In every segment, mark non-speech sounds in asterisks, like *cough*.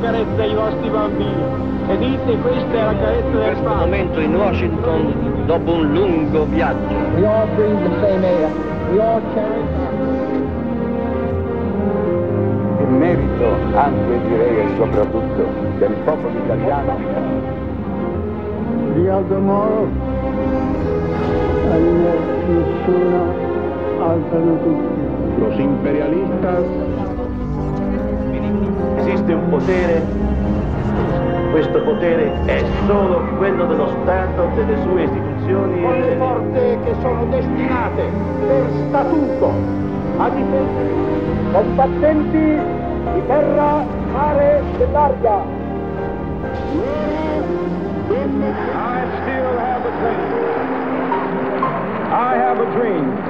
carezza ai vostri bambini e dite questa è la carezza del questo momento in Washington dopo un lungo viaggio. We all breathe the same air. We all carry Il merito anche direi e soprattutto del popolo italiano di Aldo Moro nessuna altra notizia. Los imperialistas Esiste un potere, questo potere è solo quello dello Stato, delle sue istituzioni e delle... forze che sono destinate per statuto a difendere combattenti di terra, mare e dell'aria. I still have a dream. I have a dream.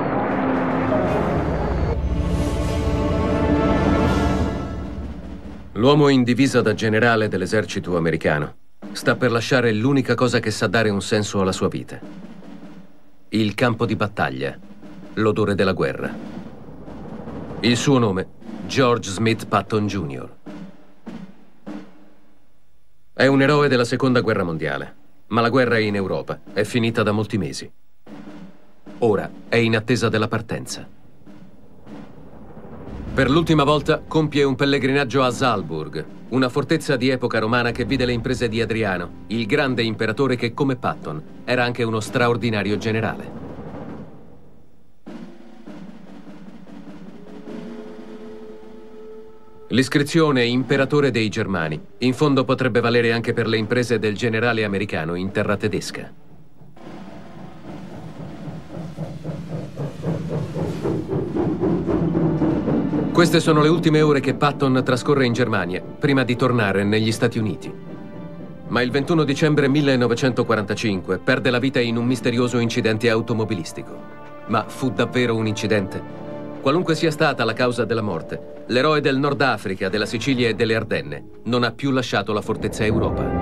L'uomo in divisa da generale dell'esercito americano sta per lasciare l'unica cosa che sa dare un senso alla sua vita. Il campo di battaglia, l'odore della guerra. Il suo nome, George Smith Patton Jr. È un eroe della seconda guerra mondiale, ma la guerra in Europa è finita da molti mesi. Ora è in attesa della partenza. Per l'ultima volta compie un pellegrinaggio a Salzburg, una fortezza di epoca romana che vide le imprese di Adriano, il grande imperatore che, come Patton, era anche uno straordinario generale. L'iscrizione Imperatore dei Germani in fondo potrebbe valere anche per le imprese del generale americano in terra tedesca. Queste sono le ultime ore che Patton trascorre in Germania, prima di tornare negli Stati Uniti. Ma il 21 dicembre 1945 perde la vita in un misterioso incidente automobilistico. Ma fu davvero un incidente? Qualunque sia stata la causa della morte, l'eroe del Nord Africa, della Sicilia e delle Ardenne non ha più lasciato la fortezza Europa.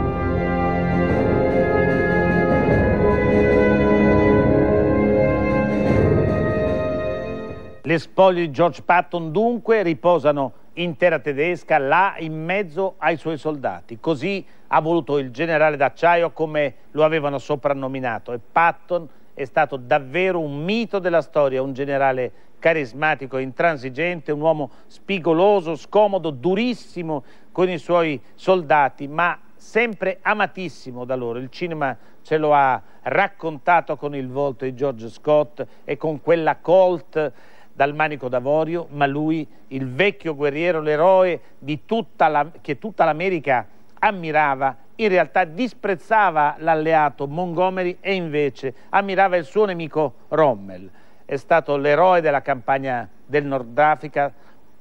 Le spoglie di George Patton dunque riposano in terra tedesca là in mezzo ai suoi soldati. Così ha voluto il generale d'acciaio come lo avevano soprannominato e Patton è stato davvero un mito della storia, un generale carismatico, intransigente, un uomo spigoloso, scomodo, durissimo con i suoi soldati, ma sempre amatissimo da loro. Il cinema ce lo ha raccontato con il volto di George Scott e con quella Colt dal manico d'avorio, ma lui, il vecchio guerriero, l'eroe che tutta l'America ammirava, in realtà disprezzava l'alleato Montgomery e invece ammirava il suo nemico Rommel. È stato l'eroe della campagna del Nord Africa,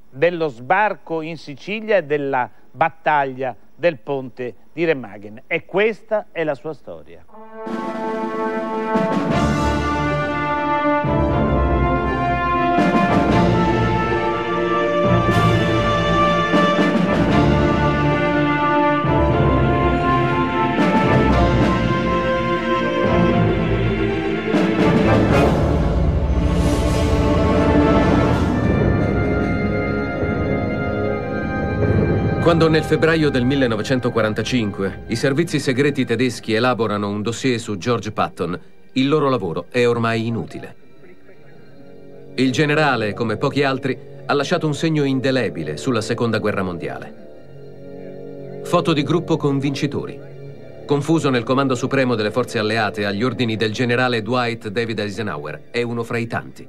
dello sbarco in Sicilia e della battaglia del ponte di Remagen. E questa è la sua storia. Quando nel febbraio del 1945 i servizi segreti tedeschi elaborano un dossier su George Patton, il loro lavoro è ormai inutile. Il generale, come pochi altri, ha lasciato un segno indelebile sulla seconda guerra mondiale. Foto di gruppo con vincitori. Confuso nel comando supremo delle forze alleate agli ordini del generale Dwight David Eisenhower, è uno fra i tanti.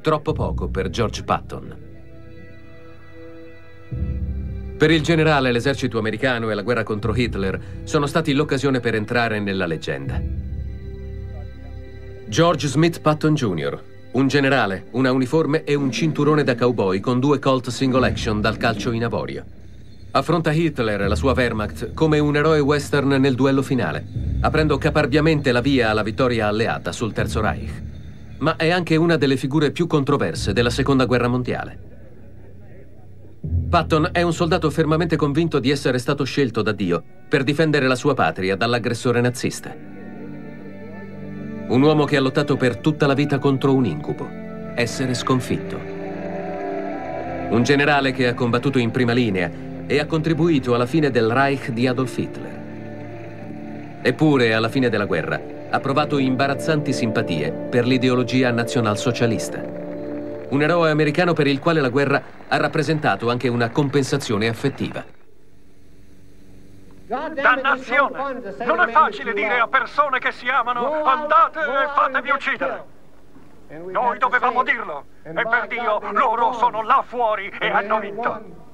Troppo poco per George Patton. Per il generale, l'esercito americano e la guerra contro Hitler sono stati l'occasione per entrare nella leggenda. George Smith Patton Jr., un generale, una uniforme e un cinturone da cowboy con due Colt single action dal calcio in avorio. Affronta Hitler e la sua Wehrmacht come un eroe western nel duello finale, aprendo caparbiamente la via alla vittoria alleata sul Terzo Reich. Ma è anche una delle figure più controverse della Seconda Guerra Mondiale. Patton è un soldato fermamente convinto di essere stato scelto da Dio per difendere la sua patria dall'aggressore nazista. Un uomo che ha lottato per tutta la vita contro un incubo, essere sconfitto. un generale che ha combattuto in prima linea e ha contribuito alla fine del Reich di Adolf Hitler. Eppure, alla fine della guerra, ha provato imbarazzanti simpatie per l'ideologia nazionalsocialista. Un eroe americano per il quale la guerra ha rappresentato anche una compensazione affettiva. Dannazione! Non è facile dire a persone che si amano andate e fatevi uccidere. Noi dovevamo dirlo. E per Dio, loro sono là fuori e hanno vinto.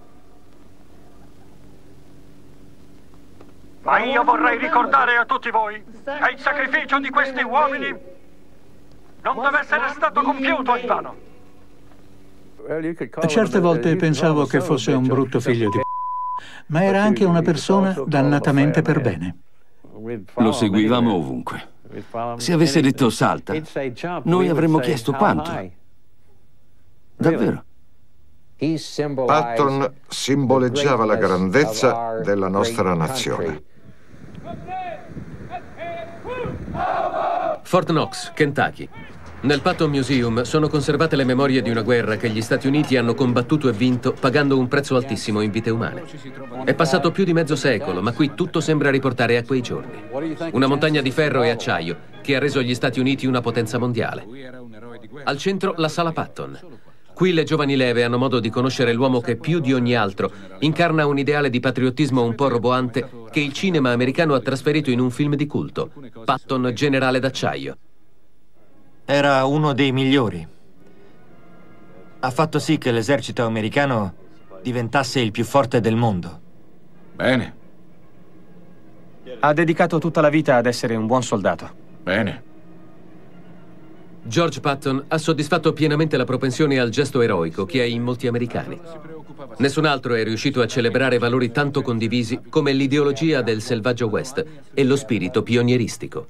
Ma io vorrei ricordare a tutti voi che il sacrificio di questi uomini non deve essere stato compiuto in vano. A certe volte pensavo che fosse un brutto figlio di ma era anche una persona dannatamente per bene. Lo seguivamo ovunque. Se avesse detto salta, noi avremmo chiesto quanto. Davvero. Patton simboleggiava la grandezza della nostra nazione. Fort Knox, Kentucky. Nel Patton Museum sono conservate le memorie di una guerra che gli Stati Uniti hanno combattuto e vinto pagando un prezzo altissimo in vite umane. È passato più di mezzo secolo, ma qui tutto sembra riportare a quei giorni. Una montagna di ferro e acciaio che ha reso gli Stati Uniti una potenza mondiale. Al centro la sala Patton. Qui le giovani leve hanno modo di conoscere l'uomo che più di ogni altro incarna un ideale di patriottismo un po' roboante che il cinema americano ha trasferito in un film di culto, Patton Generale d'acciaio. Era uno dei migliori. Ha fatto sì che l'esercito americano diventasse il più forte del mondo. Bene. Ha dedicato tutta la vita ad essere un buon soldato. Bene. George Patton ha soddisfatto pienamente la propensione al gesto eroico che ha in molti americani. Nessun altro è riuscito a celebrare valori tanto condivisi come l'ideologia del selvaggio West e lo spirito pionieristico.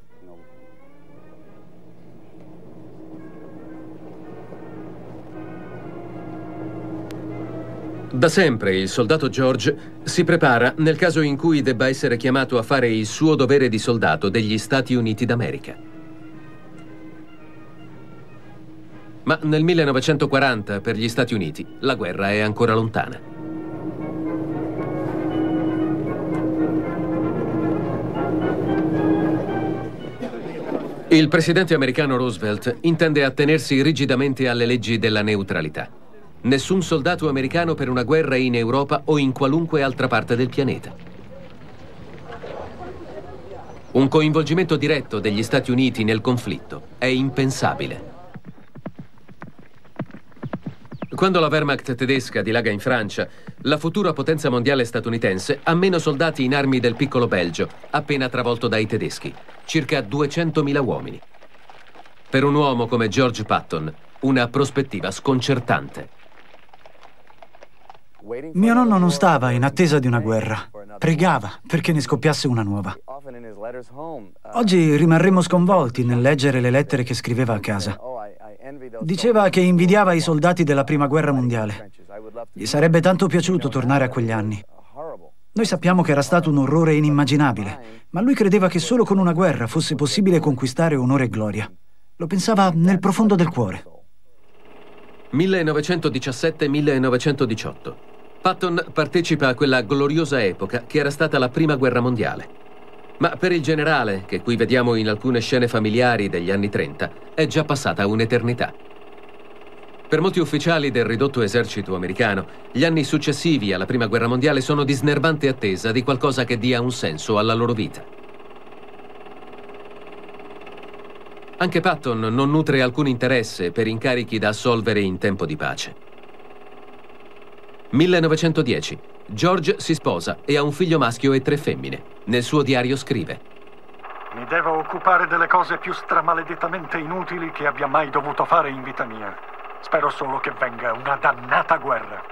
Da sempre il soldato George si prepara nel caso in cui debba essere chiamato a fare il suo dovere di soldato degli Stati Uniti d'America. Ma nel 1940 per gli Stati Uniti la guerra è ancora lontana. Il presidente americano Roosevelt intende attenersi rigidamente alle leggi della neutralità. Nessun soldato americano per una guerra in Europa o in qualunque altra parte del pianeta. Un coinvolgimento diretto degli Stati Uniti nel conflitto è impensabile. Quando la Wehrmacht tedesca dilaga in Francia, la futura potenza mondiale statunitense ha meno soldati in armi del piccolo Belgio, appena travolto dai tedeschi, circa 200.000 uomini. Per un uomo come George Patton, una prospettiva sconcertante. Mio nonno non stava in attesa di una guerra, pregava perché ne scoppiasse una nuova. Oggi rimarremmo sconvolti nel leggere le lettere che scriveva a casa. Diceva che invidiava i soldati della Prima Guerra Mondiale. Gli sarebbe tanto piaciuto tornare a quegli anni. Noi sappiamo che era stato un orrore inimmaginabile, ma lui credeva che solo con una guerra fosse possibile conquistare onore e gloria. Lo pensava nel profondo del cuore. 1917-1918. Patton partecipa a quella gloriosa epoca che era stata la Prima Guerra Mondiale. Ma per il generale, che qui vediamo in alcune scene familiari degli anni 30, è già passata un'eternità. Per molti ufficiali del ridotto esercito americano, gli anni successivi alla Prima Guerra Mondiale sono di snervante attesa di qualcosa che dia un senso alla loro vita. Anche Patton non nutre alcun interesse per incarichi da assolvere in tempo di pace. 1910. George si sposa e ha un figlio maschio e tre femmine. Nel suo diario scrive Mi devo occupare delle cose più stramaledettamente inutili che abbia mai dovuto fare in vita mia. Spero solo che venga una dannata guerra.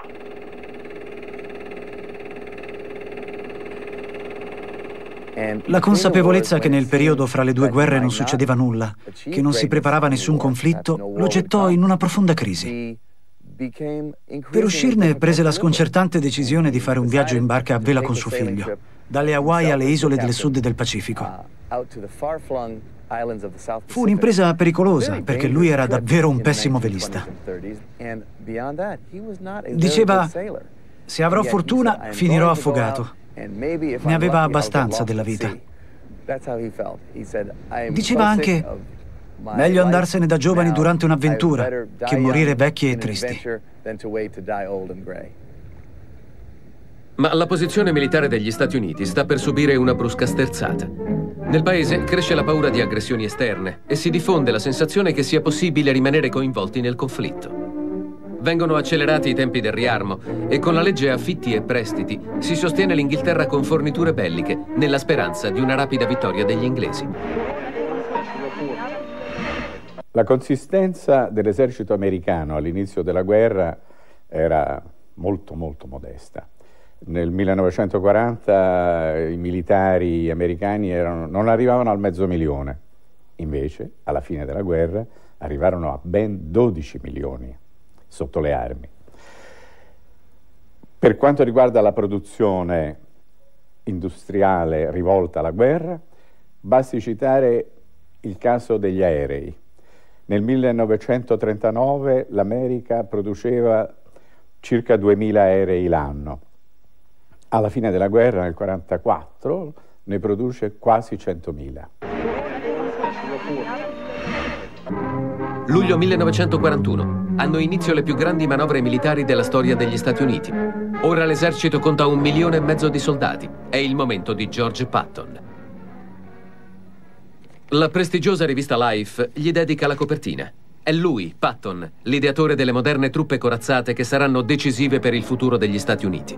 La consapevolezza che nel periodo fra le due guerre non succedeva nulla, che non si preparava nessun conflitto, lo gettò in una profonda crisi. Per uscirne prese la sconcertante decisione di fare un viaggio in barca a vela con suo figlio, dalle Hawaii alle isole del sud del Pacifico. Fu un'impresa pericolosa perché lui era davvero un pessimo velista. Diceva, se avrò fortuna finirò affogato. Ne aveva abbastanza della vita. Diceva anche, meglio andarsene da giovani durante un'avventura che morire vecchi e tristi. Ma la posizione militare degli Stati Uniti sta per subire una brusca sterzata. Nel paese cresce la paura di aggressioni esterne e si diffonde la sensazione che sia possibile rimanere coinvolti nel conflitto. Vengono accelerati i tempi del riarmo e con la legge affitti e prestiti si sostiene l'Inghilterra con forniture belliche nella speranza di una rapida vittoria degli inglesi. La consistenza dell'esercito americano all'inizio della guerra era molto molto modesta. Nel 1940 i militari americani erano, non arrivavano al mezzo milione, invece alla fine della guerra arrivarono a ben 12 milioni sotto le armi. Per quanto riguarda la produzione industriale rivolta alla guerra, basti citare il caso degli aerei. Nel 1939 l'America produceva circa 2.000 aerei l'anno alla fine della guerra, nel 1944, ne produce quasi 100.000. Luglio 1941. Hanno inizio le più grandi manovre militari della storia degli Stati Uniti. Ora l'esercito conta un milione e mezzo di soldati. È il momento di George Patton. La prestigiosa rivista Life gli dedica la copertina. È lui, Patton, l'ideatore delle moderne truppe corazzate che saranno decisive per il futuro degli Stati Uniti.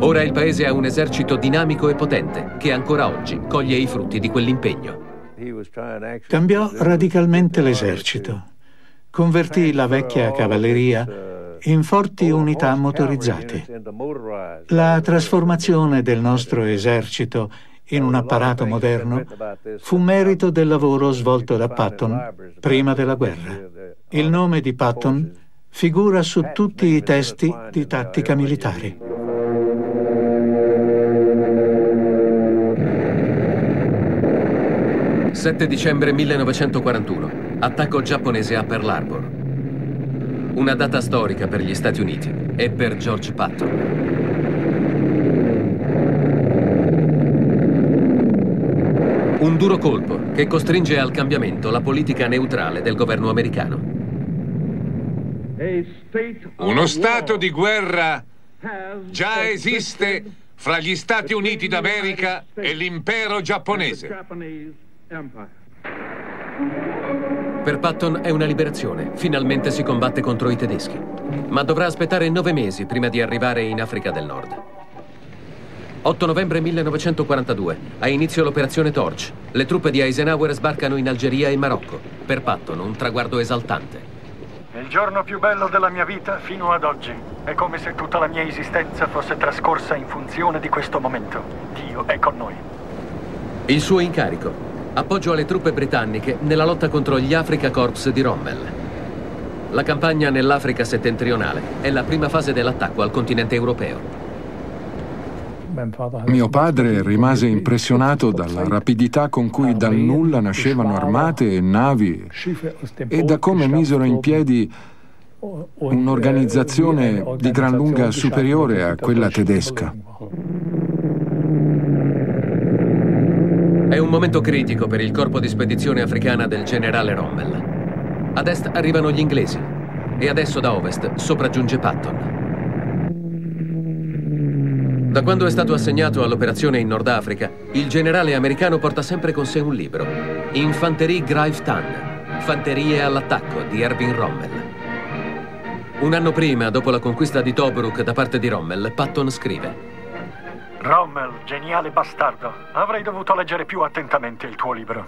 Ora il paese ha un esercito dinamico e potente che ancora oggi coglie i frutti di quell'impegno. Cambiò radicalmente l'esercito. Convertì la vecchia cavalleria in forti unità motorizzate. La trasformazione del nostro esercito in un apparato moderno fu merito del lavoro svolto da Patton prima della guerra. Il nome di Patton figura su tutti i testi di tattica militare. 7 dicembre 1941. Attacco giapponese a Pearl Harbor. Una data storica per gli Stati Uniti e per George Patton. Un duro colpo che costringe al cambiamento la politica neutrale del governo americano. Uno stato di guerra già esiste fra gli Stati Uniti d'America e l'impero giapponese. Per Patton è una liberazione. Finalmente si combatte contro i tedeschi. Ma dovrà aspettare nove mesi prima di arrivare in Africa del Nord. 8 novembre 1942. Ha inizio l'operazione Torch. Le truppe di Eisenhower sbarcano in Algeria e Marocco. Per Patton un traguardo esaltante. Il giorno più bello della mia vita fino ad oggi. È come se tutta la mia esistenza fosse trascorsa in funzione di questo momento. Dio è con noi. Il suo incarico, appoggio alle truppe britanniche nella lotta contro gli Africa Corps di Rommel. La campagna nell'Africa settentrionale è la prima fase dell'attacco al continente europeo. Mio padre rimase impressionato dalla rapidità con cui dal nulla nascevano armate e navi e da come misero in piedi un'organizzazione di gran lunga superiore a quella tedesca. È un momento critico per il corpo di spedizione africana del generale Rommel. Ad est arrivano gli inglesi e adesso da ovest sopraggiunge Patton. Da quando è stato assegnato all'operazione in Nord Africa, il generale americano porta sempre con sé un libro, Infanterie Greif Tan, Fanterie all'attacco di Erwin Rommel. Un anno prima, dopo la conquista di Tobruk da parte di Rommel, Patton scrive Rommel, geniale bastardo. Avrei dovuto leggere più attentamente il tuo libro.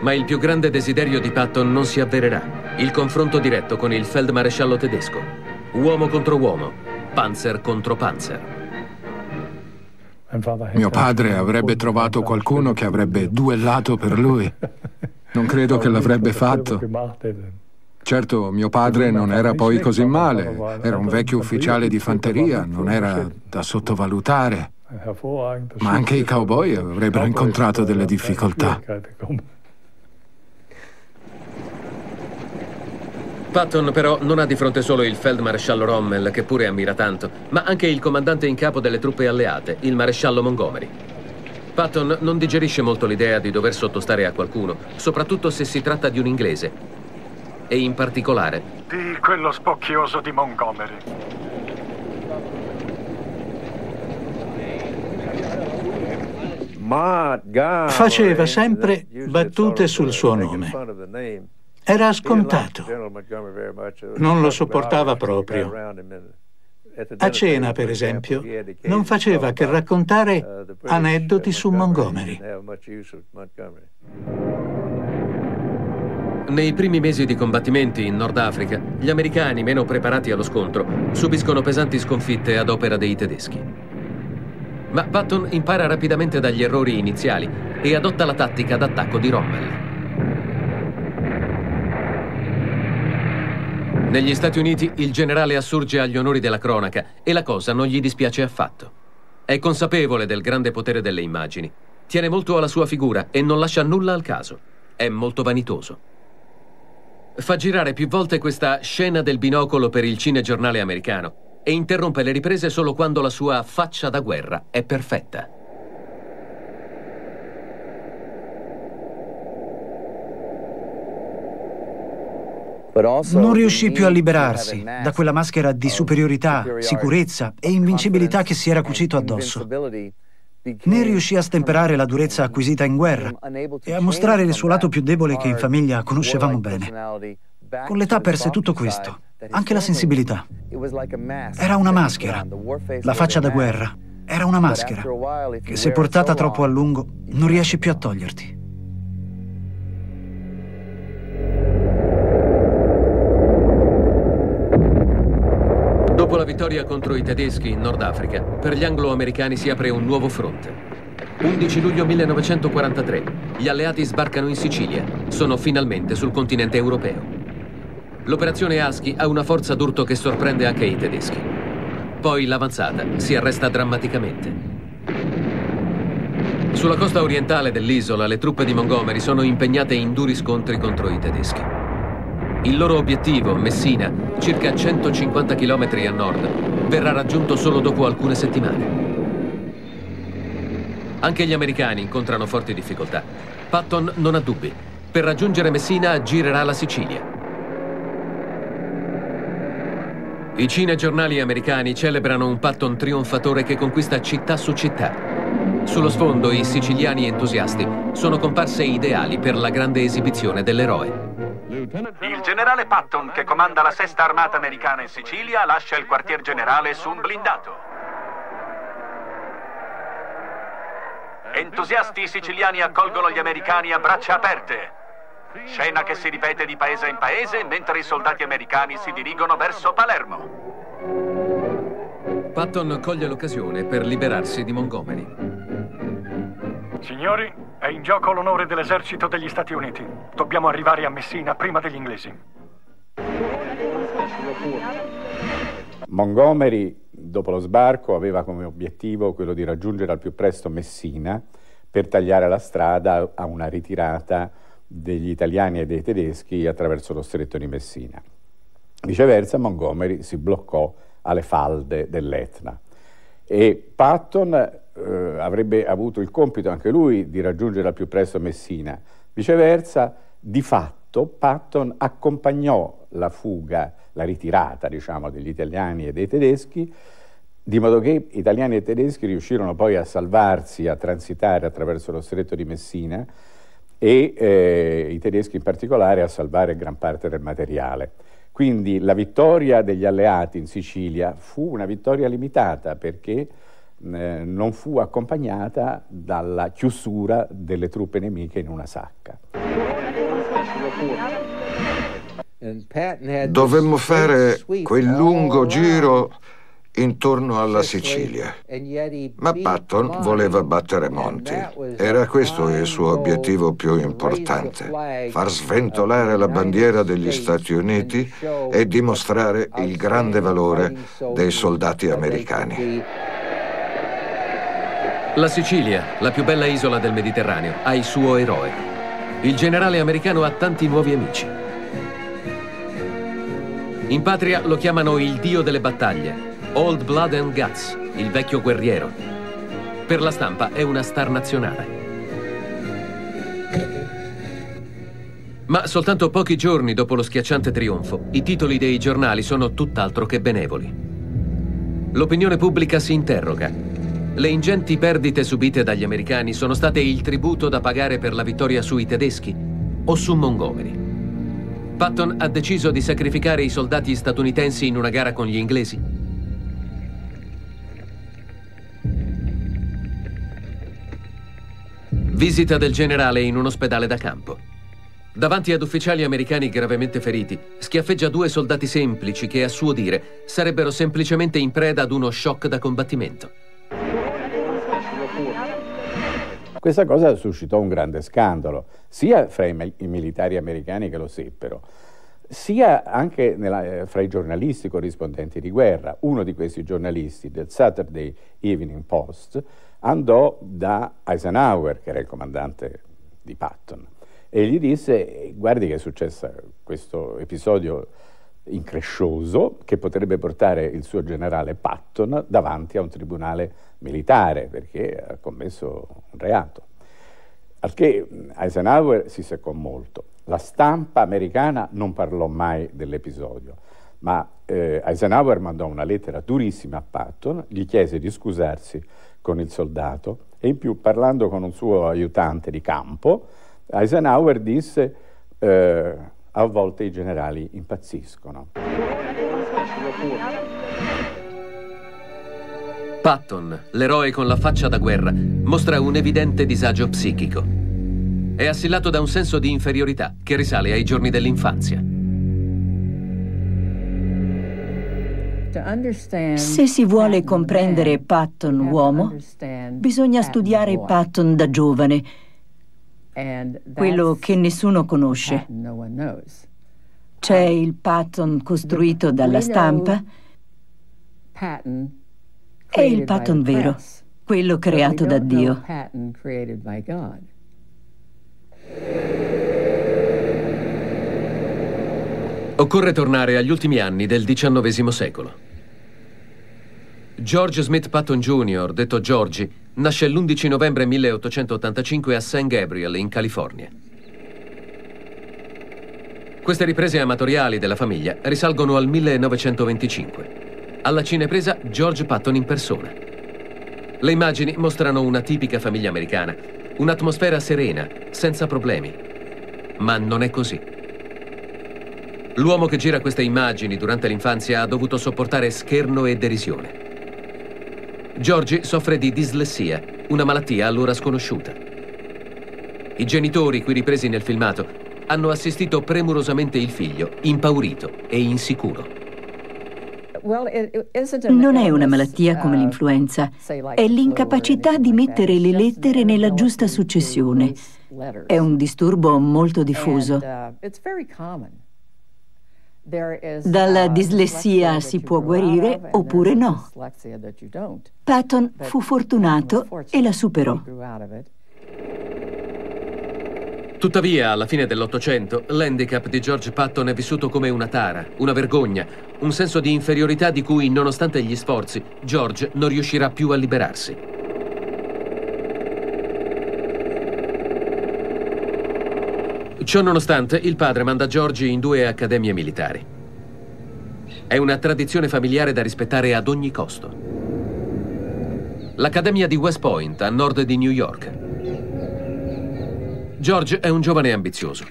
Ma il più grande desiderio di Patton non si avvererà. Il confronto diretto con il feldmaresciallo tedesco. Uomo contro uomo. Panzer contro panzer. Mio padre avrebbe trovato qualcuno che avrebbe duellato per lui. Non credo che l'avrebbe fatto. Certo, mio padre non era poi così male, era un vecchio ufficiale di fanteria, non era da sottovalutare. Ma anche i cowboy avrebbero incontrato delle difficoltà. Patton però non ha di fronte solo il feldmaresciallo Rommel, che pure ammira tanto, ma anche il comandante in capo delle truppe alleate, il maresciallo Montgomery. Patton non digerisce molto l'idea di dover sottostare a qualcuno, soprattutto se si tratta di un inglese. E in particolare... Di quello spocchioso di Montgomery. Faceva sempre battute sul suo nome. Era scontato. Non lo sopportava proprio. A cena, per esempio, non faceva che raccontare aneddoti su Montgomery. Nei primi mesi di combattimenti in Nord Africa, gli americani, meno preparati allo scontro, subiscono pesanti sconfitte ad opera dei tedeschi. Ma Patton impara rapidamente dagli errori iniziali e adotta la tattica d'attacco di Rommel. Negli Stati Uniti il generale assurge agli onori della cronaca e la cosa non gli dispiace affatto. È consapevole del grande potere delle immagini, tiene molto alla sua figura e non lascia nulla al caso. È molto vanitoso. Fa girare più volte questa scena del binocolo per il cinegiornale americano e interrompe le riprese solo quando la sua faccia da guerra è perfetta. Non riuscì più a liberarsi da quella maschera di superiorità, sicurezza e invincibilità che si era cucito addosso. Né riuscì a stemperare la durezza acquisita in guerra e a mostrare il suo lato più debole che in famiglia conoscevamo bene. Con l'età perse tutto questo, anche la sensibilità. Era una maschera. La faccia da guerra era una maschera che se portata troppo a lungo non riesci più a toglierti. La vittoria contro i tedeschi in Nord Africa, per gli anglo-americani si apre un nuovo fronte. 11 luglio 1943. Gli alleati sbarcano in Sicilia. Sono finalmente sul continente europeo. L'operazione Aschi ha una forza d'urto che sorprende anche i tedeschi. Poi l'avanzata si arresta drammaticamente. Sulla costa orientale dell'isola le truppe di Montgomery sono impegnate in duri scontri contro i tedeschi. Il loro obiettivo, Messina, circa 150 km a nord, verrà raggiunto solo dopo alcune settimane. Anche gli americani incontrano forti difficoltà. Patton non ha dubbi. Per raggiungere Messina girerà la Sicilia. I cinegiornali americani celebrano un Patton trionfatore che conquista città su città. Sullo sfondo i siciliani entusiasti sono comparse ideali per la grande esibizione dell'eroe. Il generale Patton, che comanda la sesta armata americana in Sicilia, lascia il quartier generale su un blindato. Entusiasti siciliani accolgono gli americani a braccia aperte. Scena che si ripete di paese in paese mentre i soldati americani si dirigono verso Palermo. Patton coglie l'occasione per liberarsi di Montgomery. Signori, è in gioco l'onore dell'esercito degli Stati Uniti. Dobbiamo arrivare a Messina prima degli inglesi. Montgomery, dopo lo sbarco, aveva come obiettivo quello di raggiungere al più presto Messina per tagliare la strada a una ritirata degli italiani e dei tedeschi attraverso lo stretto di Messina. Viceversa, Montgomery si bloccò alle falde dell'Etna e Patton eh, avrebbe avuto il compito anche lui di raggiungere al più presto Messina. Viceversa, di fatto, Patton accompagnò la fuga, la ritirata, diciamo, degli italiani e dei tedeschi, di modo che italiani e tedeschi riuscirono poi a salvarsi, a transitare attraverso lo stretto di Messina e eh, i tedeschi in particolare a salvare gran parte del materiale. Quindi la vittoria degli alleati in Sicilia fu una vittoria limitata perché eh, non fu accompagnata dalla chiusura delle truppe nemiche in una sacca. Dovemmo fare quel lungo giro intorno alla Sicilia. Ma Patton voleva battere Monti. Era questo il suo obiettivo più importante, far sventolare la bandiera degli Stati Uniti e dimostrare il grande valore dei soldati americani. La Sicilia, la più bella isola del Mediterraneo, ha il suo eroe. Il generale americano ha tanti nuovi amici. In patria lo chiamano il dio delle battaglie, Old Blood and Guts, il vecchio guerriero. Per la stampa è una star nazionale. Ma soltanto pochi giorni dopo lo schiacciante trionfo, i titoli dei giornali sono tutt'altro che benevoli. L'opinione pubblica si interroga. Le ingenti perdite subite dagli americani sono state il tributo da pagare per la vittoria sui tedeschi o su Montgomery. Patton ha deciso di sacrificare i soldati statunitensi in una gara con gli inglesi? Visita del generale in un ospedale da campo. Davanti ad ufficiali americani gravemente feriti, schiaffeggia due soldati semplici che, a suo dire, sarebbero semplicemente in preda ad uno shock da combattimento. Questa cosa suscitò un grande scandalo, sia fra i, i militari americani che lo seppero, sia anche nella, eh, fra i giornalisti corrispondenti di guerra. Uno di questi giornalisti del Saturday Evening Post andò da Eisenhower, che era il comandante di Patton, e gli disse, guardi che è successo questo episodio increscioso che potrebbe portare il suo generale Patton davanti a un tribunale militare perché ha commesso un reato. Al che Eisenhower si seccò molto. La stampa americana non parlò mai dell'episodio, ma eh, Eisenhower mandò una lettera durissima a Patton, gli chiese di scusarsi con il soldato e in più parlando con un suo aiutante di campo, Eisenhower disse eh, a volte i generali impazziscono. Patton, l'eroe con la faccia da guerra, mostra un evidente disagio psichico. È assillato da un senso di inferiorità che risale ai giorni dell'infanzia. Se si vuole comprendere Patton uomo, bisogna studiare Patton da giovane quello che nessuno conosce. C'è il Patton costruito dalla stampa e il Patton vero, quello creato da Dio. Occorre tornare agli ultimi anni del XIX secolo. George Smith Patton Jr., detto Georgie, nasce l'11 novembre 1885 a St. Gabriel, in California. Queste riprese amatoriali della famiglia risalgono al 1925. Alla cinepresa George Patton in persona. Le immagini mostrano una tipica famiglia americana, un'atmosfera serena, senza problemi. Ma non è così. L'uomo che gira queste immagini durante l'infanzia ha dovuto sopportare scherno e derisione. Giorgi soffre di dislessia, una malattia allora sconosciuta. I genitori, qui ripresi nel filmato, hanno assistito premurosamente il figlio, impaurito e insicuro. Non è una malattia come l'influenza, è l'incapacità di mettere le lettere nella giusta successione. È un disturbo molto diffuso. Dalla dislessia si può guarire oppure no. Patton fu fortunato e la superò. Tuttavia, alla fine dell'Ottocento, l'handicap di George Patton è vissuto come una tara, una vergogna, un senso di inferiorità di cui, nonostante gli sforzi, George non riuscirà più a liberarsi. Ciò nonostante, il padre manda Georgie in due accademie militari. È una tradizione familiare da rispettare ad ogni costo. L'Accademia di West Point, a nord di New York. George è un giovane ambizioso.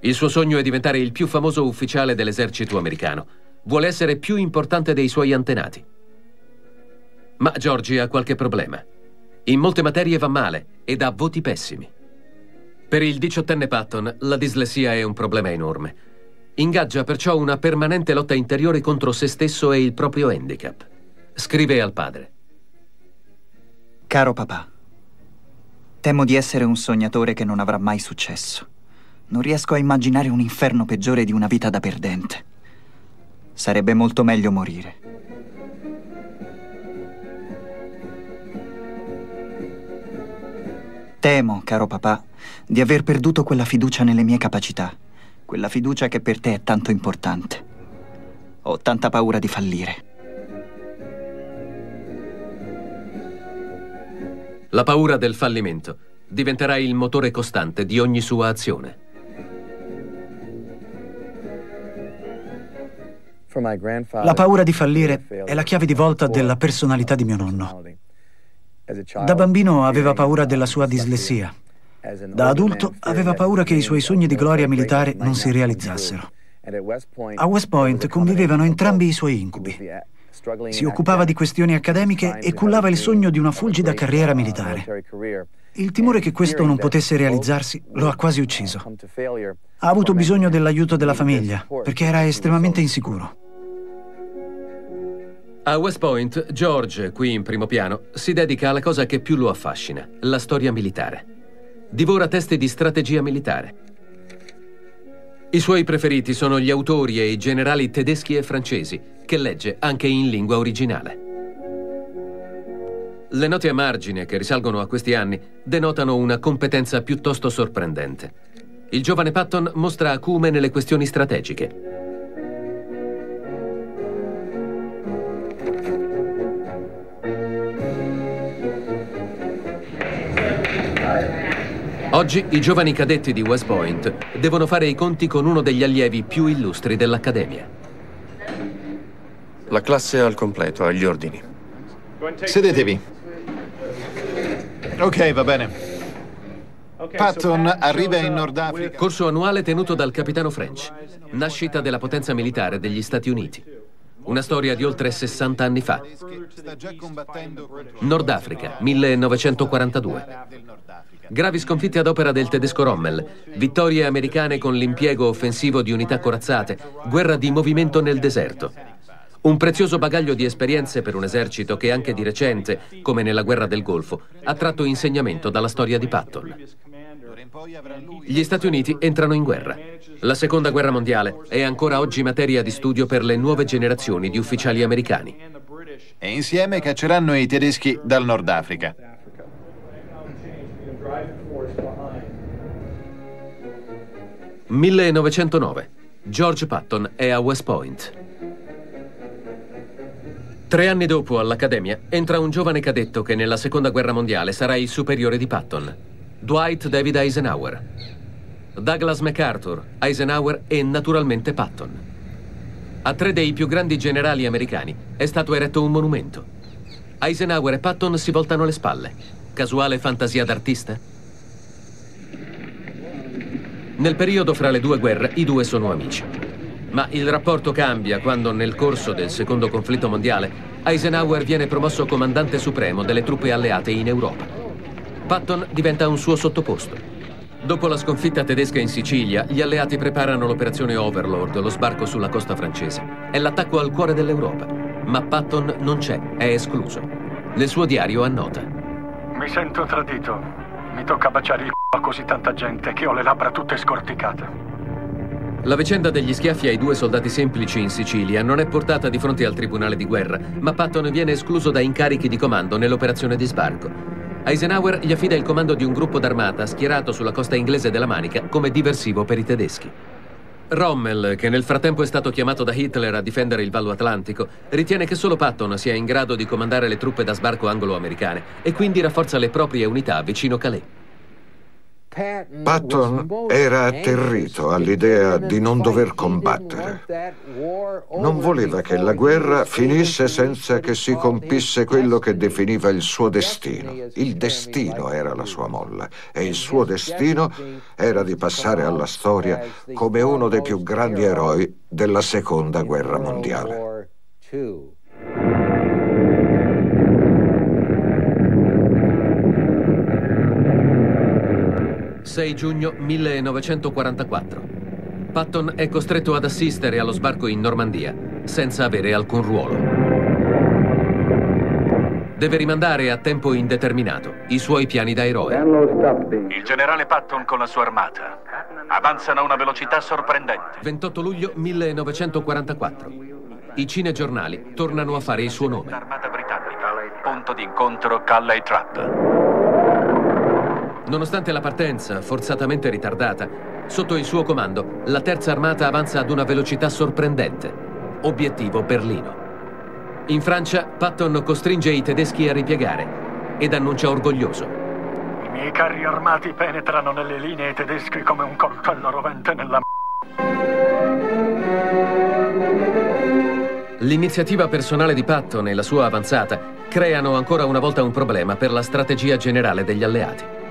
Il suo sogno è diventare il più famoso ufficiale dell'esercito americano. Vuole essere più importante dei suoi antenati. Ma Georgie ha qualche problema. In molte materie va male ed ha voti pessimi. Per il diciottenne Patton la dislessia è un problema enorme. Ingaggia perciò una permanente lotta interiore contro se stesso e il proprio handicap. Scrive al padre. Caro papà, temo di essere un sognatore che non avrà mai successo. Non riesco a immaginare un inferno peggiore di una vita da perdente. Sarebbe molto meglio morire. Temo, caro papà, di aver perduto quella fiducia nelle mie capacità, quella fiducia che per te è tanto importante. Ho tanta paura di fallire. La paura del fallimento diventerà il motore costante di ogni sua azione. La paura di fallire è la chiave di volta della personalità di mio nonno. Da bambino aveva paura della sua dislessia. Da adulto aveva paura che i suoi sogni di gloria militare non si realizzassero. A West Point convivevano entrambi i suoi incubi. Si occupava di questioni accademiche e cullava il sogno di una fulgida carriera militare. Il timore che questo non potesse realizzarsi lo ha quasi ucciso. Ha avuto bisogno dell'aiuto della famiglia perché era estremamente insicuro. A West Point, George, qui in primo piano, si dedica alla cosa che più lo affascina, la storia militare. Divora testi di strategia militare. I suoi preferiti sono gli autori e i generali tedeschi e francesi, che legge anche in lingua originale. Le note a margine, che risalgono a questi anni, denotano una competenza piuttosto sorprendente. Il giovane Patton mostra acume nelle questioni strategiche. Oggi i giovani cadetti di West Point devono fare i conti con uno degli allievi più illustri dell'Accademia. La classe al completo, agli ordini. Sedetevi. Ok, va bene. Patton arriva in Nord Africa. Corso annuale tenuto dal capitano French. Nascita della potenza militare degli Stati Uniti. Una storia di oltre 60 anni fa. Nord Africa, 1942. Gravi sconfitte ad opera del tedesco Rommel, vittorie americane con l'impiego offensivo di unità corazzate, guerra di movimento nel deserto. Un prezioso bagaglio di esperienze per un esercito che anche di recente, come nella guerra del Golfo, ha tratto insegnamento dalla storia di Patton. Gli Stati Uniti entrano in guerra. La seconda guerra mondiale è ancora oggi materia di studio per le nuove generazioni di ufficiali americani. E insieme cacceranno i tedeschi dal Nord Africa. 1909. George Patton è a West Point. Tre anni dopo, all'Accademia, entra un giovane cadetto che nella Seconda Guerra Mondiale sarà il superiore di Patton, Dwight David Eisenhower. Douglas MacArthur, Eisenhower e naturalmente Patton. A tre dei più grandi generali americani è stato eretto un monumento. Eisenhower e Patton si voltano le spalle. Casuale fantasia d'artista? Nel periodo fra le due guerre i due sono amici. Ma il rapporto cambia quando nel corso del secondo conflitto mondiale Eisenhower viene promosso comandante supremo delle truppe alleate in Europa. Patton diventa un suo sottoposto. Dopo la sconfitta tedesca in Sicilia, gli alleati preparano l'operazione Overlord, lo sbarco sulla costa francese. È l'attacco al cuore dell'Europa. Ma Patton non c'è, è escluso. Nel suo diario annota. Mi sento tradito. Mi tocca baciare il c***o a così tanta gente che ho le labbra tutte scorticate. La vicenda degli schiaffi ai due soldati semplici in Sicilia non è portata di fronte al tribunale di guerra, ma Patton viene escluso da incarichi di comando nell'operazione di sbarco. Eisenhower gli affida il comando di un gruppo d'armata schierato sulla costa inglese della Manica come diversivo per i tedeschi. Rommel, che nel frattempo è stato chiamato da Hitler a difendere il Vallo Atlantico, ritiene che solo Patton sia in grado di comandare le truppe da sbarco anglo-americane e quindi rafforza le proprie unità vicino Calais. Patton era atterrito all'idea di non dover combattere. Non voleva che la guerra finisse senza che si compisse quello che definiva il suo destino. Il destino era la sua molla e il suo destino era di passare alla storia come uno dei più grandi eroi della seconda guerra mondiale. 6 giugno 1944. Patton è costretto ad assistere allo sbarco in Normandia, senza avere alcun ruolo. Deve rimandare a tempo indeterminato i suoi piani da eroe. Il generale Patton con la sua armata avanzano a una velocità sorprendente. 28 luglio 1944. I cinegiornali tornano a fare il suo nome. Armata britannica, punto d'incontro Calley Trap. Nonostante la partenza, forzatamente ritardata, sotto il suo comando, la terza armata avanza ad una velocità sorprendente. Obiettivo Berlino. In Francia, Patton costringe i tedeschi a ripiegare ed annuncia orgoglioso. I miei carri armati penetrano nelle linee tedesche come un coltello rovente nella L'iniziativa personale di Patton e la sua avanzata creano ancora una volta un problema per la strategia generale degli alleati.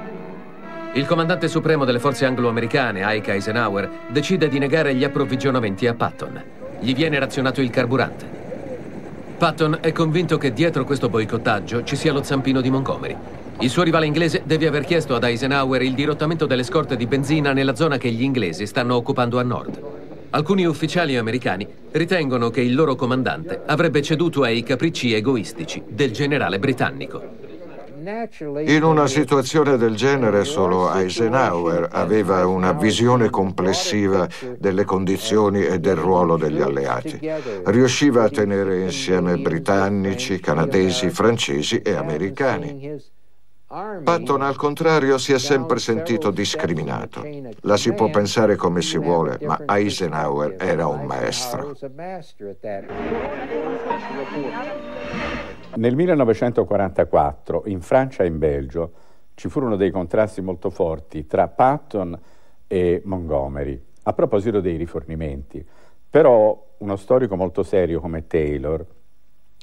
Il comandante supremo delle forze anglo-americane, Ike Eisenhower, decide di negare gli approvvigionamenti a Patton. Gli viene razionato il carburante. Patton è convinto che dietro questo boicottaggio ci sia lo zampino di Montgomery. Il suo rivale inglese deve aver chiesto ad Eisenhower il dirottamento delle scorte di benzina nella zona che gli inglesi stanno occupando a nord. Alcuni ufficiali americani ritengono che il loro comandante avrebbe ceduto ai capricci egoistici del generale britannico. In una situazione del genere solo Eisenhower aveva una visione complessiva delle condizioni e del ruolo degli alleati. Riusciva a tenere insieme britannici, canadesi, francesi e americani. Patton, al contrario, si è sempre sentito discriminato. La si può pensare come si vuole, ma Eisenhower era un maestro. Nel 1944, in Francia e in Belgio, ci furono dei contrasti molto forti tra Patton e Montgomery, a proposito dei rifornimenti. Però uno storico molto serio come Taylor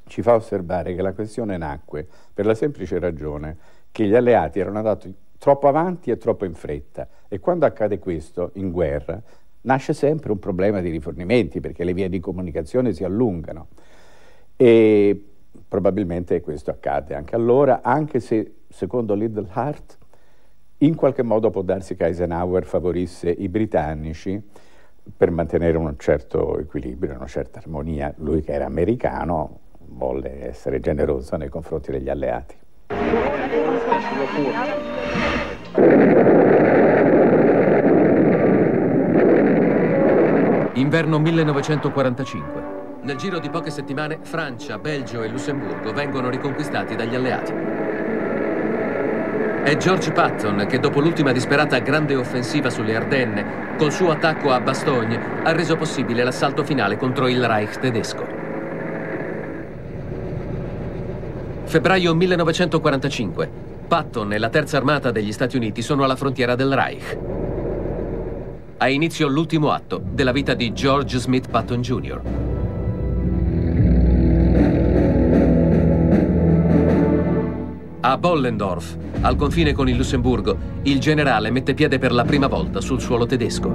ci fa osservare che la questione nacque per la semplice ragione che gli alleati erano andati troppo avanti e troppo in fretta e quando accade questo in guerra nasce sempre un problema di rifornimenti perché le vie di comunicazione si allungano e probabilmente questo accade anche allora, anche se secondo Little Hart in qualche modo può darsi che Eisenhower favorisse i britannici per mantenere un certo equilibrio, una certa armonia. Lui che era americano volle essere generoso nei confronti degli alleati. Inverno 1945. Nel giro di poche settimane Francia, Belgio e Lussemburgo vengono riconquistati dagli alleati. È George Patton che dopo l'ultima disperata grande offensiva sulle Ardenne, col suo attacco a Bastogne, ha reso possibile l'assalto finale contro il Reich tedesco. Febbraio 1945. Patton e la terza armata degli Stati Uniti sono alla frontiera del Reich. Ha inizio l'ultimo atto della vita di George Smith Patton Jr. A Bollendorf, al confine con il Lussemburgo, il generale mette piede per la prima volta sul suolo tedesco.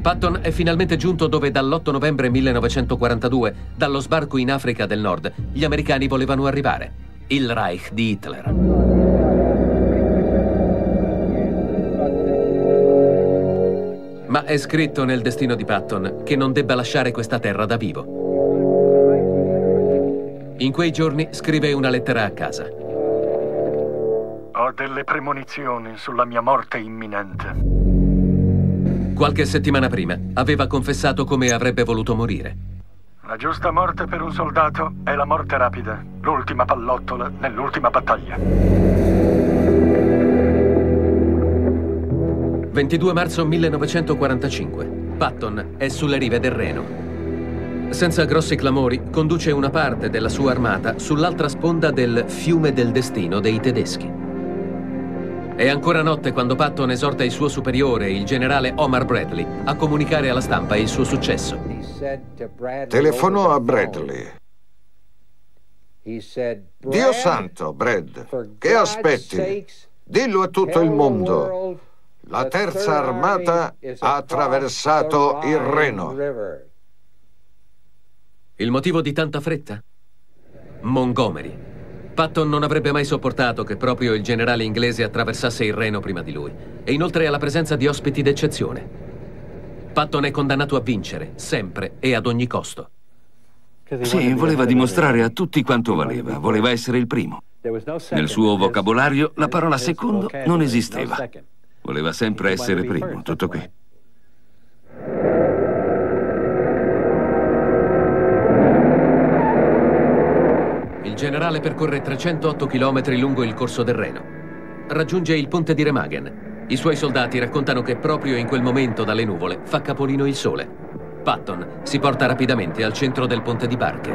Patton è finalmente giunto dove dall'8 novembre 1942, dallo sbarco in Africa del Nord, gli americani volevano arrivare, il Reich di Hitler. Ma è scritto nel destino di Patton che non debba lasciare questa terra da vivo. In quei giorni scrive una lettera a casa. Ho delle premonizioni sulla mia morte imminente. Qualche settimana prima aveva confessato come avrebbe voluto morire. La giusta morte per un soldato è la morte rapida, l'ultima pallottola nell'ultima battaglia. 22 marzo 1945. Patton è sulle rive del Reno. Senza grossi clamori, conduce una parte della sua armata sull'altra sponda del fiume del destino dei tedeschi. È ancora notte quando Patton esorta il suo superiore, il generale Omar Bradley, a comunicare alla stampa il suo successo. Telefonò a Bradley. Dio santo, Brad, che aspetti? Dillo a tutto il mondo. La terza armata ha attraversato il Reno. Il motivo di tanta fretta? Montgomery. Patton non avrebbe mai sopportato che proprio il generale inglese attraversasse il Reno prima di lui, e inoltre alla presenza di ospiti d'eccezione. Patton è condannato a vincere, sempre e ad ogni costo. Sì, voleva dimostrare a tutti quanto valeva, voleva essere il primo. Nel suo vocabolario la parola secondo non esisteva. Voleva sempre essere primo, tutto qui. Generale percorre 308 km lungo il corso del Reno. raggiunge il ponte di Remagen. I suoi soldati raccontano che proprio in quel momento dalle nuvole fa capolino il sole. Patton si porta rapidamente al centro del ponte di barche.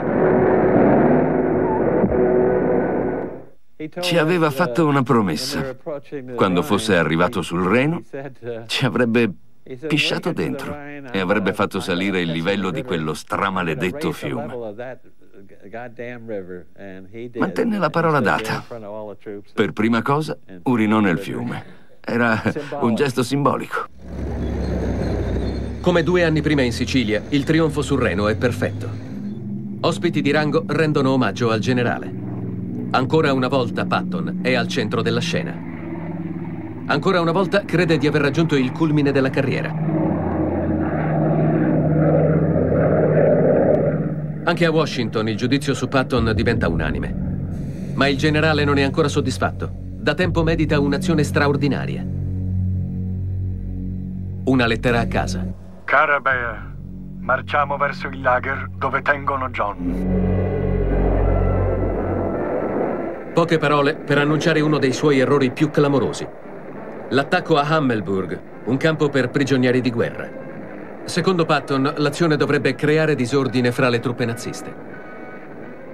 Ci aveva fatto una promessa. Quando fosse arrivato sul Reno, ci avrebbe pisciato dentro e avrebbe fatto salire il livello di quello stramaledetto fiume. Mantenne la parola data. Per prima cosa, urinò nel fiume. Era un gesto simbolico. Come due anni prima in Sicilia, il trionfo sul Reno è perfetto. Ospiti di rango rendono omaggio al generale. Ancora una volta Patton è al centro della scena. Ancora una volta crede di aver raggiunto il culmine della carriera. Anche a Washington il giudizio su Patton diventa unanime. Ma il generale non è ancora soddisfatto. Da tempo medita un'azione straordinaria. Una lettera a casa. Cara Bea, marciamo verso il lager dove tengono John. Poche parole per annunciare uno dei suoi errori più clamorosi. L'attacco a Hammelburg, un campo per prigionieri di guerra. Secondo Patton, l'azione dovrebbe creare disordine fra le truppe naziste.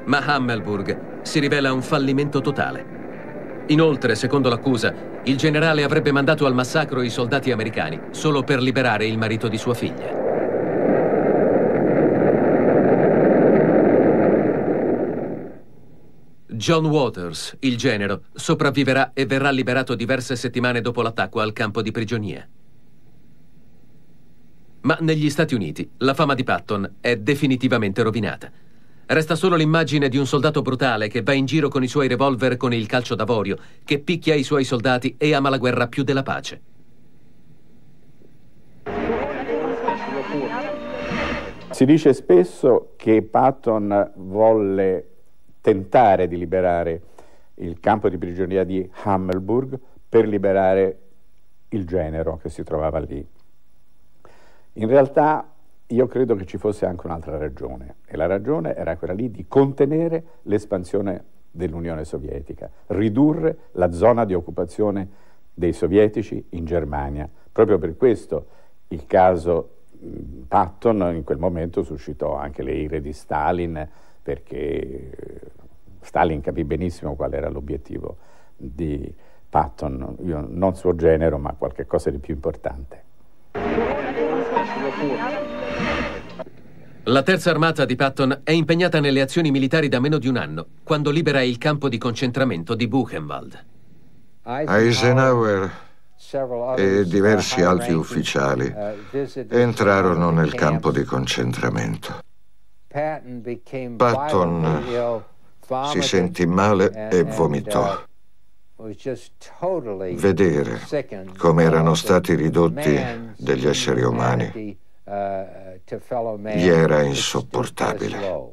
Ma Hammelburg si rivela un fallimento totale. Inoltre, secondo l'accusa, il generale avrebbe mandato al massacro i soldati americani solo per liberare il marito di sua figlia. John Waters, il genero, sopravviverà e verrà liberato diverse settimane dopo l'attacco al campo di prigionia. Ma negli Stati Uniti la fama di Patton è definitivamente rovinata. Resta solo l'immagine di un soldato brutale che va in giro con i suoi revolver con il calcio d'avorio, che picchia i suoi soldati e ama la guerra più della pace. Si dice spesso che Patton volle tentare di liberare il campo di prigionia di Hammelburg per liberare il genero che si trovava lì. In realtà io credo che ci fosse anche un'altra ragione e la ragione era quella lì di contenere l'espansione dell'Unione Sovietica, ridurre la zona di occupazione dei sovietici in Germania. Proprio per questo il caso Patton in quel momento suscitò anche le ire di Stalin perché Stalin capì benissimo qual era l'obiettivo di Patton, Io, non suo genero ma qualcosa di più importante. La terza armata di Patton è impegnata nelle azioni militari da meno di un anno, quando libera il campo di concentramento di Buchenwald. Eisenhower e diversi altri ufficiali entrarono nel campo di concentramento. Patton si sentì male e vomitò. Vedere come erano stati ridotti degli esseri umani gli era insopportabile.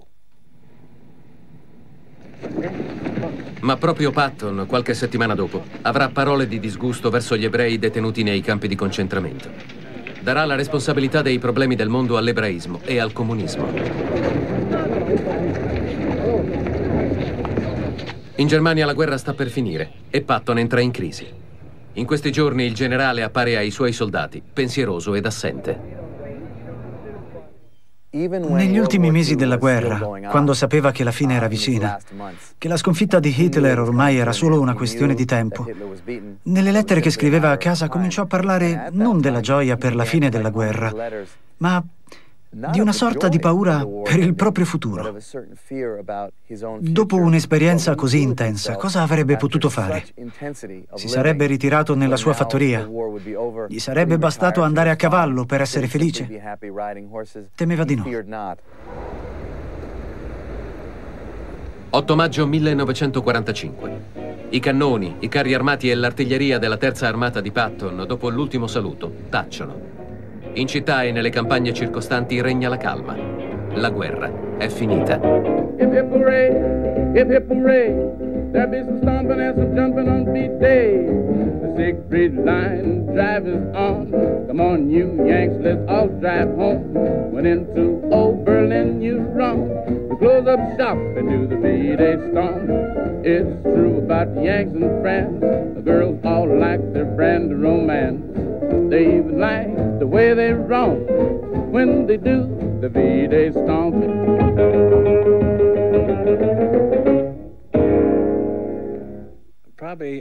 Ma proprio Patton, qualche settimana dopo, avrà parole di disgusto verso gli ebrei detenuti nei campi di concentramento. Darà la responsabilità dei problemi del mondo all'ebraismo e al comunismo. In Germania la guerra sta per finire e Patton entra in crisi. In questi giorni il generale appare ai suoi soldati, pensieroso ed assente. Negli ultimi mesi della guerra, quando sapeva che la fine era vicina, che la sconfitta di Hitler ormai era solo una questione di tempo, nelle lettere che scriveva a casa cominciò a parlare non della gioia per la fine della guerra, ma di una sorta di paura per il proprio futuro. Dopo un'esperienza così intensa, cosa avrebbe potuto fare? Si sarebbe ritirato nella sua fattoria? Gli sarebbe bastato andare a cavallo per essere felice? Temeva di no. 8 maggio 1945. I cannoni, i carri armati e l'artiglieria della terza armata di Patton, dopo l'ultimo saluto, tacciono. In città e nelle campagne circostanti regna la calma. La guerra è finita. Hip hip hooray, hip hip hooray. There be some stomping and some jumping on beat day. The Siegfried line drive is on. Come on, you Yanks, let's all drive home. Went into old Berlin. you run, you close up shop and do the V-Day stomp. It's true about the Yanks and France, the girls all like their brand of romance. They even like the way they romp when they do the V-Day stomp.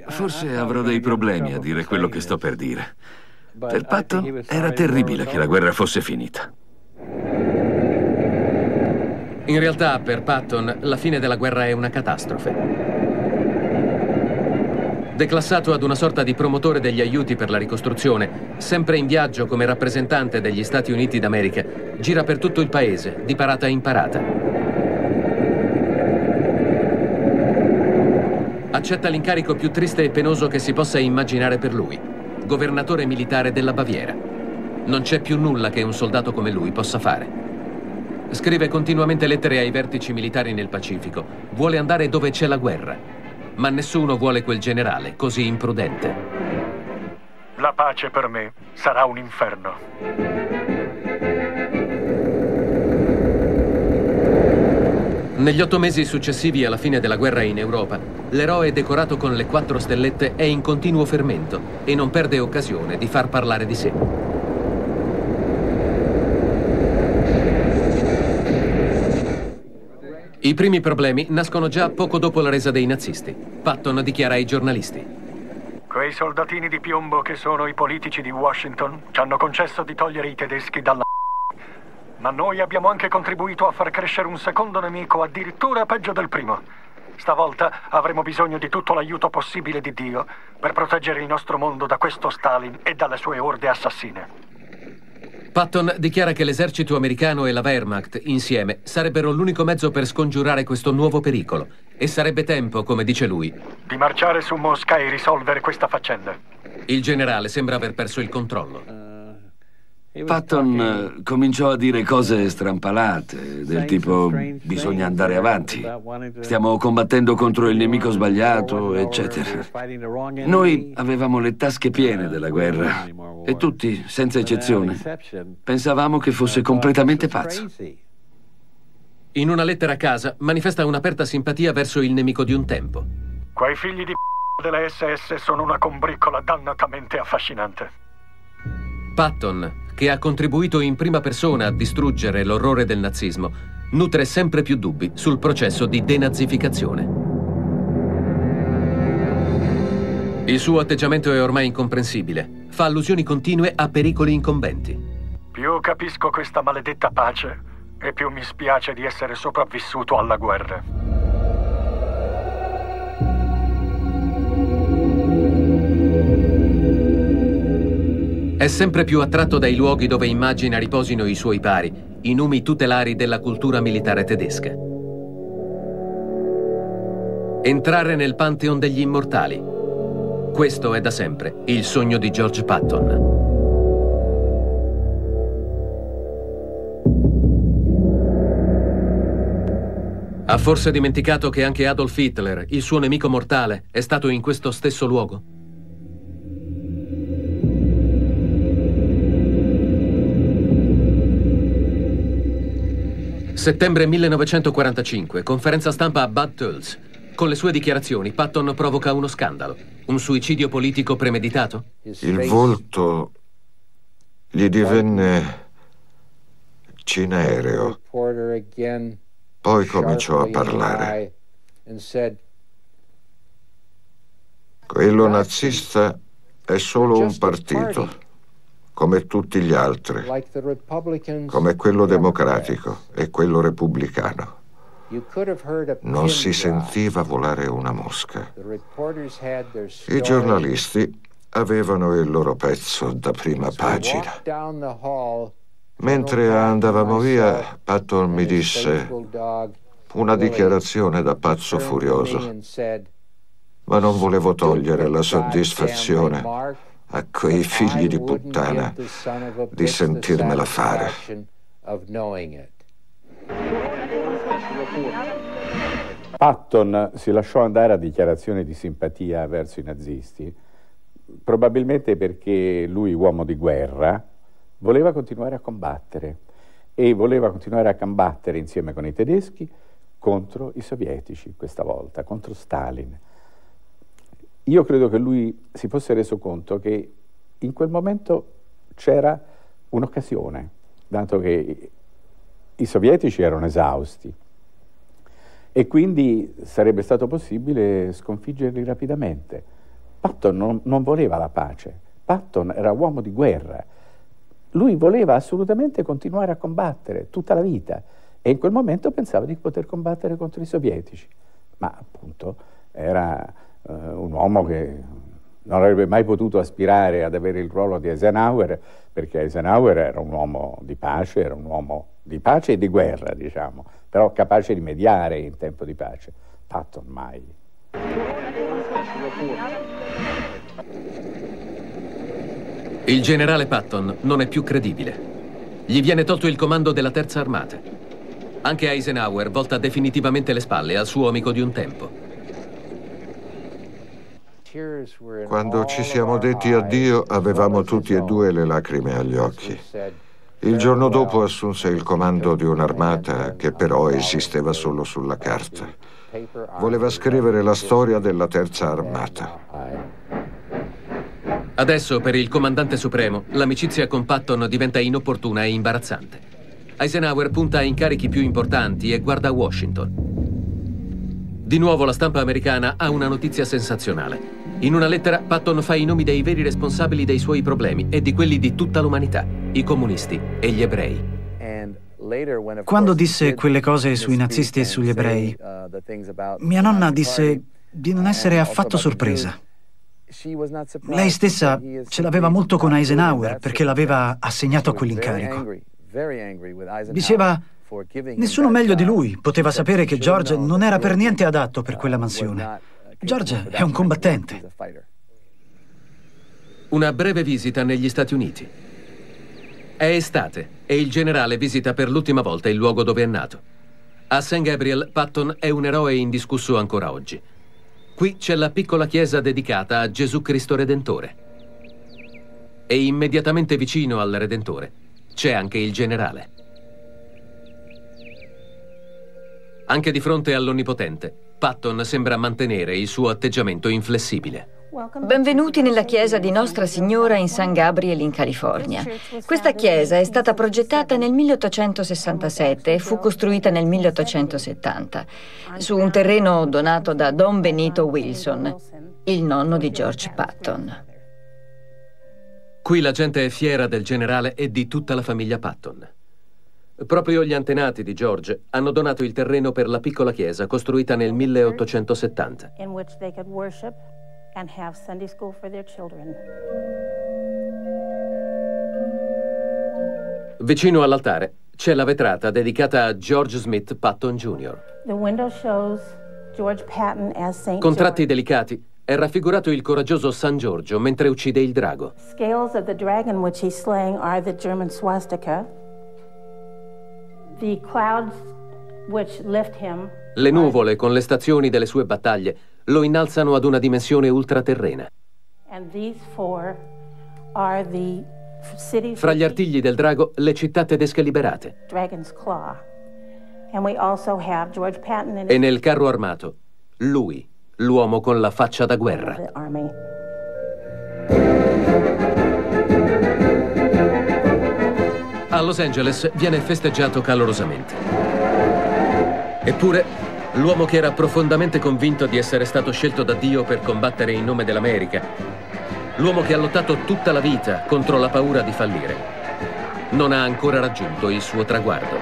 Forse avrò dei problemi a dire quello che sto per dire. Per Patton era terribile che la guerra fosse finita. In realtà, per Patton, la fine della guerra è una catastrofe. Declassato ad una sorta di promotore degli aiuti per la ricostruzione, sempre in viaggio come rappresentante degli Stati Uniti d'America, gira per tutto il paese, di parata in parata. Accetta l'incarico più triste e penoso che si possa immaginare per lui, governatore militare della Baviera. Non c'è più nulla che un soldato come lui possa fare. Scrive continuamente lettere ai vertici militari nel Pacifico. Vuole andare dove c'è la guerra ma nessuno vuole quel generale così imprudente. La pace per me sarà un inferno. Negli otto mesi successivi alla fine della guerra in Europa, l'eroe decorato con le quattro stellette è in continuo fermento e non perde occasione di far parlare di sé. I primi problemi nascono già poco dopo la resa dei nazisti. Patton dichiara ai giornalisti. Quei soldatini di piombo che sono i politici di Washington ci hanno concesso di togliere i tedeschi dalla *laughs* ma noi abbiamo anche contribuito a far crescere un secondo nemico addirittura peggio del primo. Stavolta avremo bisogno di tutto l'aiuto possibile di Dio per proteggere il nostro mondo da questo Stalin e dalle sue orde assassine. Patton dichiara che l'esercito americano e la Wehrmacht, insieme, sarebbero l'unico mezzo per scongiurare questo nuovo pericolo. E sarebbe tempo, come dice lui, di marciare su Mosca e risolvere questa faccenda. Il generale sembra aver perso il controllo. Patton eh, cominciò a dire cose strampalate, del tipo bisogna andare avanti, stiamo combattendo contro il nemico sbagliato, eccetera. Noi avevamo le tasche piene della guerra e tutti, senza eccezione, pensavamo che fosse completamente pazzo. In una lettera a casa manifesta un'aperta simpatia verso il nemico di un tempo. Quei figli di p***o delle SS sono una combriccola dannatamente affascinante. Patton, che ha contribuito in prima persona a distruggere l'orrore del nazismo, nutre sempre più dubbi sul processo di denazificazione. Il suo atteggiamento è ormai incomprensibile. Fa allusioni continue a pericoli incombenti. Più capisco questa maledetta pace e più mi spiace di essere sopravvissuto alla guerra. È sempre più attratto dai luoghi dove immagina riposino i suoi pari, i numi tutelari della cultura militare tedesca. Entrare nel Pantheon degli immortali. Questo è da sempre il sogno di George Patton. Ha forse dimenticato che anche Adolf Hitler, il suo nemico mortale, è stato in questo stesso luogo? Settembre 1945, conferenza stampa a Bud Tölz. Con le sue dichiarazioni, Patton provoca uno scandalo. Un suicidio politico premeditato? Il volto gli divenne cinereo. Poi cominciò a parlare. Quello nazista è solo un partito come tutti gli altri, come quello democratico e quello repubblicano. Non si sentiva volare una mosca. I giornalisti avevano il loro pezzo da prima pagina. Mentre andavamo via, Patton mi disse una dichiarazione da pazzo furioso, ma non volevo togliere la soddisfazione a quei figli di puttana di sentirmela fare. Patton si lasciò andare a dichiarazioni di simpatia verso i nazisti, probabilmente perché lui, uomo di guerra, voleva continuare a combattere e voleva continuare a combattere insieme con i tedeschi contro i sovietici questa volta, contro Stalin. Io credo che lui si fosse reso conto che in quel momento c'era un'occasione, dato che i sovietici erano esausti. E quindi sarebbe stato possibile sconfiggerli rapidamente. Patton non, non voleva la pace, Patton era uomo di guerra, lui voleva assolutamente continuare a combattere tutta la vita e in quel momento pensava di poter combattere contro i sovietici, ma appunto era uh, un uomo che non avrebbe mai potuto aspirare ad avere il ruolo di Eisenhower perché Eisenhower era un uomo di pace, era un uomo di pace e di guerra, diciamo, però capace di mediare in tempo di pace. Patton mai. Il generale Patton non è più credibile. Gli viene tolto il comando della terza armata. Anche Eisenhower volta definitivamente le spalle al suo amico di un tempo. Quando ci siamo detti addio avevamo tutti e due le lacrime agli occhi. Il giorno dopo assunse il comando di un'armata che però esisteva solo sulla carta. Voleva scrivere la storia della terza armata. Adesso, per il comandante supremo, l'amicizia con Patton diventa inopportuna e imbarazzante. Eisenhower punta a incarichi più importanti e guarda Washington. Di nuovo la stampa americana ha una notizia sensazionale. In una lettera Patton fa i nomi dei veri responsabili dei suoi problemi e di quelli di tutta l'umanità, i comunisti e gli ebrei. Quando disse quelle cose sui nazisti e sugli ebrei, mia nonna disse di non essere affatto sorpresa. Lei stessa ce l'aveva molto con Eisenhower perché l'aveva assegnato a quell'incarico. Diceva, nessuno meglio di lui poteva sapere che George non era per niente adatto per quella mansione. George è un combattente. Una breve visita negli Stati Uniti. È estate e il generale visita per l'ultima volta il luogo dove è nato. A St. Gabriel, Patton è un eroe indiscusso ancora oggi. Qui c'è la piccola chiesa dedicata a Gesù Cristo Redentore. E immediatamente vicino al Redentore c'è anche il generale. Anche di fronte all'Onnipotente, Patton sembra mantenere il suo atteggiamento inflessibile. Benvenuti nella chiesa di Nostra Signora in San Gabriel in California. Questa chiesa è stata progettata nel 1867 e fu costruita nel 1870 su un terreno donato da Don Benito Wilson, il nonno di George Patton. Qui la gente è fiera del generale e di tutta la famiglia Patton. Proprio gli antenati di George hanno donato il terreno per la piccola chiesa costruita nel 1870. Vicino all'altare c'è la vetrata dedicata a George Smith Patton Jr. Con tratti delicati è raffigurato il coraggioso San Giorgio mentre uccide il drago. Scales of the dragon which he's slaying are the German swastika. Le nuvole con le stazioni delle sue battaglie lo innalzano ad una dimensione ultraterrena. Fra gli artigli del drago, le città tedesche liberate. E nel carro armato, lui, l'uomo con la faccia da guerra. Los Angeles viene festeggiato calorosamente. Eppure, l'uomo che era profondamente convinto di essere stato scelto da Dio per combattere in nome dell'America, l'uomo che ha lottato tutta la vita contro la paura di fallire, non ha ancora raggiunto il suo traguardo.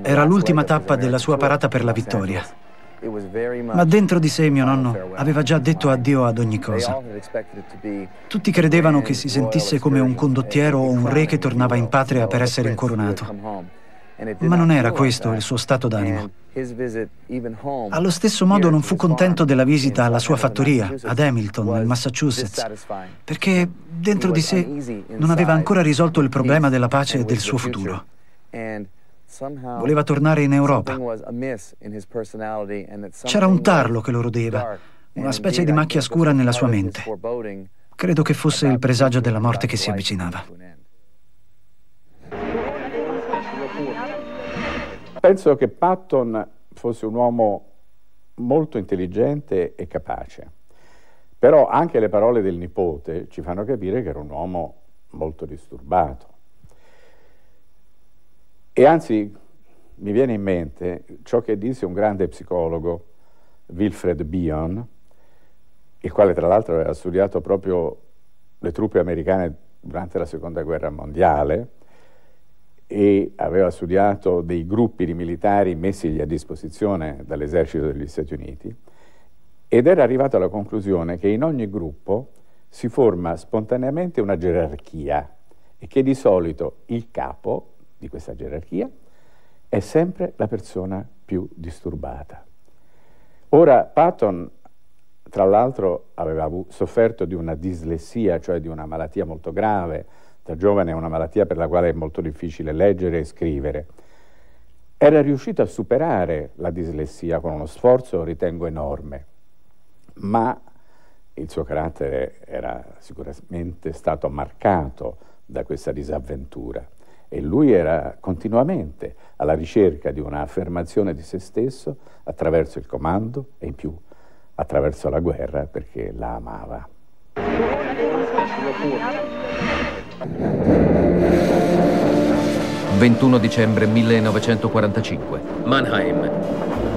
Era l'ultima tappa della sua parata per la vittoria. Ma dentro di sé mio nonno aveva già detto addio ad ogni cosa. Tutti credevano che si sentisse come un condottiero o un re che tornava in patria per essere incoronato. Ma non era questo il suo stato d'animo. Allo stesso modo non fu contento della visita alla sua fattoria, ad Hamilton, nel Massachusetts, perché dentro di sé non aveva ancora risolto il problema della pace e del suo futuro. Voleva tornare in Europa. C'era un tarlo che lo rodeva, una specie di macchia scura nella sua mente. Credo che fosse il presagio della morte che si avvicinava. Penso che Patton fosse un uomo molto intelligente e capace, però anche le parole del nipote ci fanno capire che era un uomo molto disturbato. E anzi, mi viene in mente ciò che disse un grande psicologo, Wilfred Bion, il quale tra l'altro aveva studiato proprio le truppe americane durante la seconda guerra mondiale e aveva studiato dei gruppi di militari messi a disposizione dall'esercito degli Stati Uniti ed era arrivato alla conclusione che in ogni gruppo si forma spontaneamente una gerarchia e che di solito il capo di questa gerarchia è sempre la persona più disturbata. Ora Patton, tra l'altro, aveva sofferto di una dislessia, cioè di una malattia molto grave, da giovane è una malattia per la quale è molto difficile leggere e scrivere. Era riuscito a superare la dislessia con uno sforzo, ritengo, enorme, ma il suo carattere era sicuramente stato marcato da questa disavventura e lui era continuamente alla ricerca di un'affermazione di se stesso attraverso il comando e in più attraverso la guerra perché la amava. 21 dicembre 1945. Mannheim.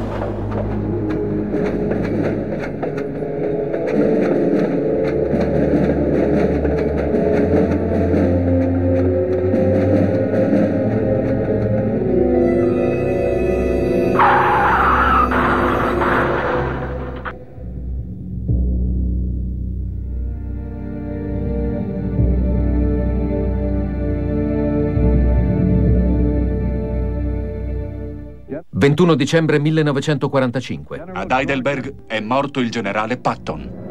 21 dicembre 1945. Ad Heidelberg è morto il generale Patton.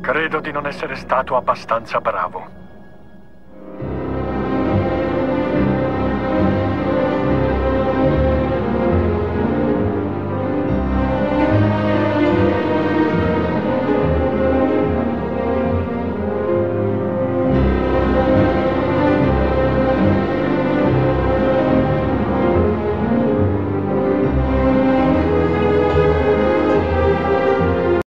Credo di non essere stato abbastanza bravo.